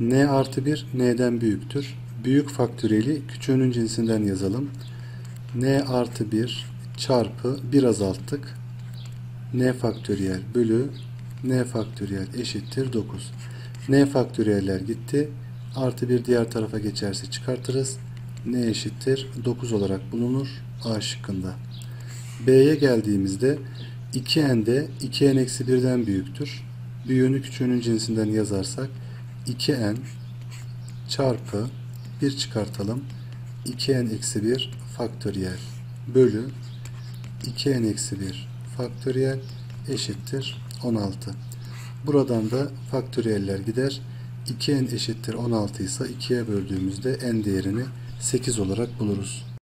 n artı 1 n'den büyüktür. Büyük faktöriyeli küçüğünün cinsinden yazalım. n artı 1 çarpı 1 azalttık. n faktöriyel bölü n faktöriyel eşittir 9. n faktöriyeller gitti. Artı 1 diğer tarafa geçerse çıkartırız. n eşittir 9 olarak bulunur A şıkkında. B'ye geldiğimizde 2n'de 2n eksi 1'den büyüktür. Büyüğünü küçüğünün cinsinden yazarsak 2n çarpı 1 çıkartalım. 2n eksi 1 faktöriyel bölü 2n eksi 1 faktöriyel eşittir 16. Buradan da faktöriyeller gider. 2n eşittir 16 ise 2'ye böldüğümüzde n değerini 8 olarak buluruz.